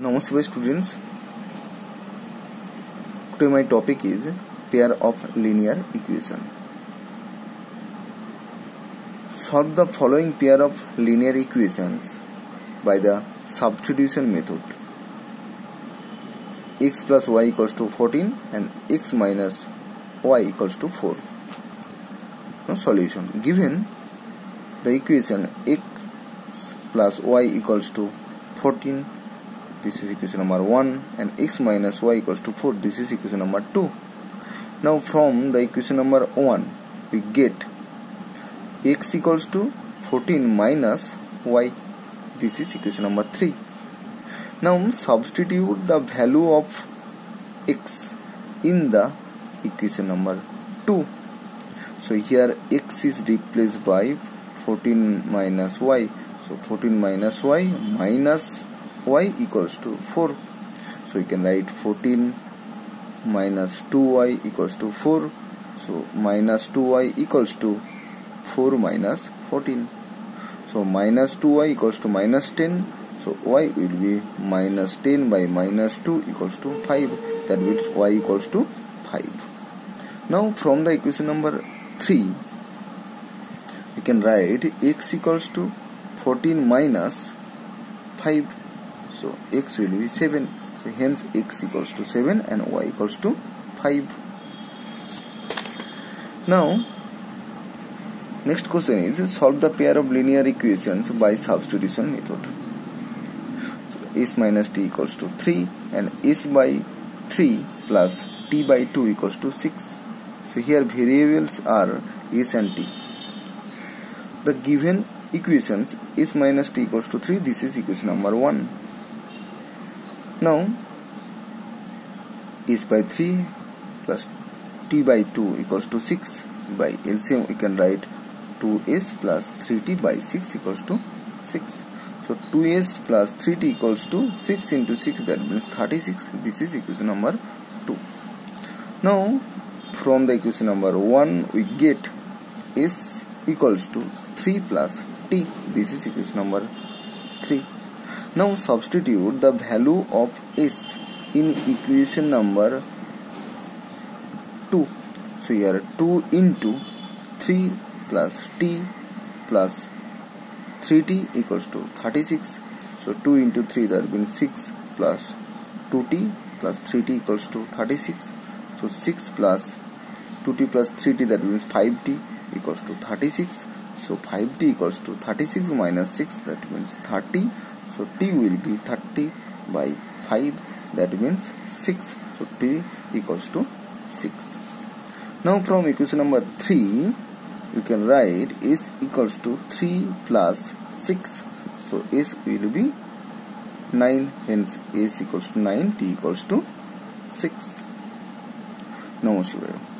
Namaste students. Today my topic is pair of linear equation. Solve the following pair of linear equations by the substitution method. x plus y equals to 14 and x minus y equals to 4. Now solution. Given the equation x plus y equals to 14 this is equation number 1 and x minus y equals to 4 this is equation number 2 now from the equation number 1 we get x equals to 14 minus y. This is equation number 3 now substitute the value of x in the equation number 2 so here x is replaced by 14 minus y. So 14 minus y minus y equals to 4 so you can write 14 minus 2y equals to 4 so minus 2y equals to 4 minus 14 so minus 2y equals to minus 10 so y will be minus 10 by minus 2 equals to 5 that means y equals to 5 now from the equation number 3 we can write x equals to 14 minus 5 so x will be 7 so hence x equals to 7 and y equals to 5 now next question is solve the pair of linear equations by substitution method. So s minus t equals to 3 and s by 3 plus t by 2 equals to 6 so here variables are s and t. The given equations s minus t equals to 3 this is equation number 1 now is by 3 plus t by 2 equals to 6 by LCM we can write 2s plus 3t by 6 equals to 6 so 2s plus 3t equals to 6 into 6 that means 36 this is equation number 2 now from the equation number 1 we get s equals to 3 plus t. This is equation number 3 now substitute the value of s in equation number 2. So here 2 into 3 plus t plus 3t equals to 36. So 2 into 3 that means 6 plus 2t plus 3t equals to 36. So 6 plus 2t plus 3t that means 5t equals to 36. So 5t equals to 36 minus 6 that means 30 so t will be 30 by 5 that means 6 so t equals to 6 now from equation number 3 you can write s equals to 3 plus 6 so s will be 9 hence s equals to 9 t equals to 6 Now namaste